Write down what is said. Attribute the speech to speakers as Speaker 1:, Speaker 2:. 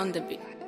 Speaker 1: on the beat.